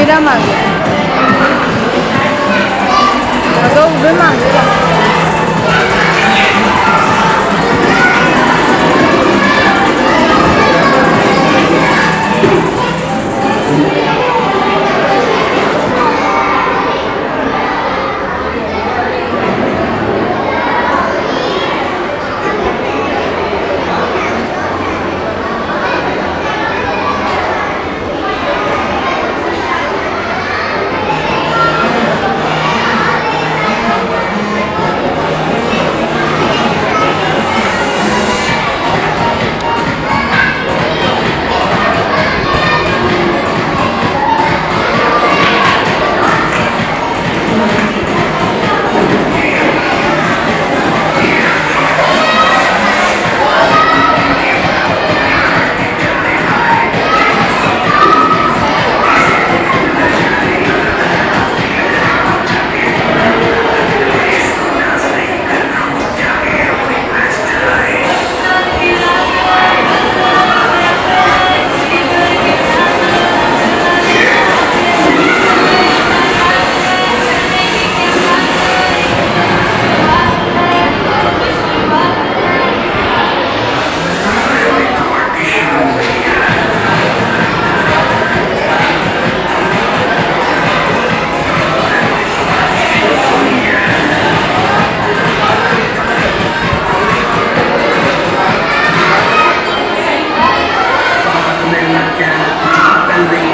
Vira magra. hungry.